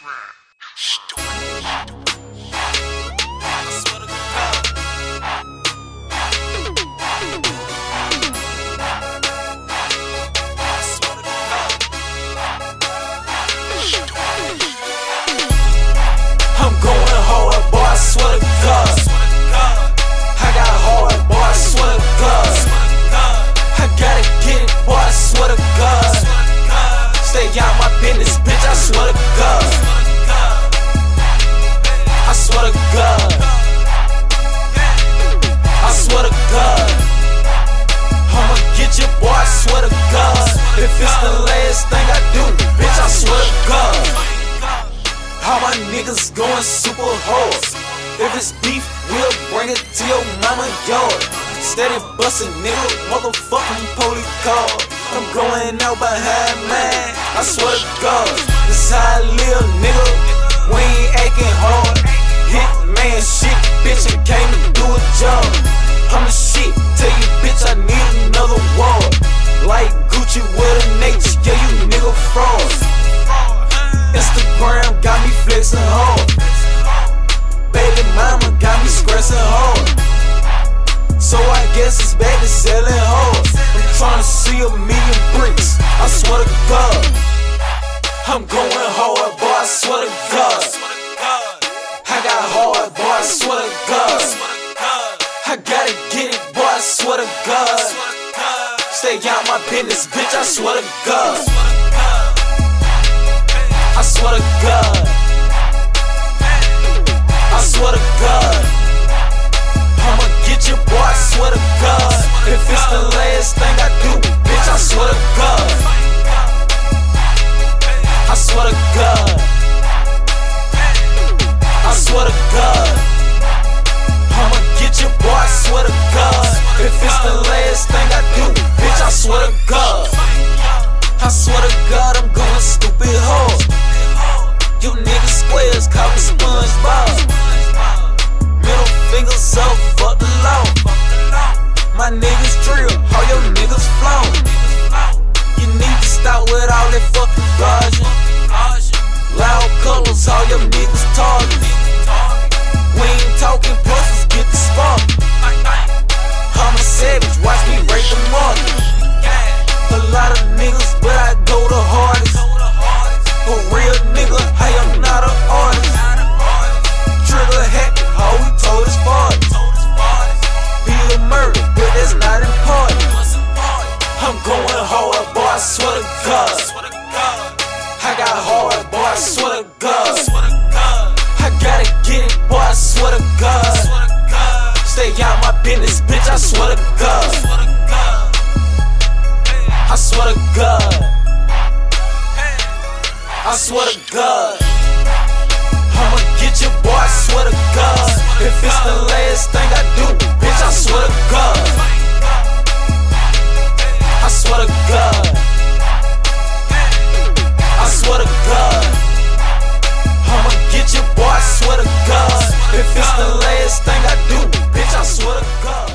I'm my niggas going super hard. If it's beef, we'll bring it to your mama yard. Steady bustin', nigga, motherfucking police car. I'm going out behind mine, I swear to God. This how I live, nigga. We ain't acting hard. Stay out my business, bitch. I swear to God. I swear to God. I swear to God. I'ma get you, boy. I swear to God. If it's the last thing I do, bitch, I swear to God. I swear to God. I swear to God. I'ma get you, boy. Up, fuck the law. My niggas drill, all your niggas flow. You need to stop with all that fucking dodging. Loud colors, all your niggas target. We I'm going hard, boy, I swear to God. I got hard, boy, I swear to God. I gotta get it, boy, I swear to God. Stay out my business, bitch, I swear to God. I swear to God. I swear to God. It's the last thing I do, bitch, I swear to God.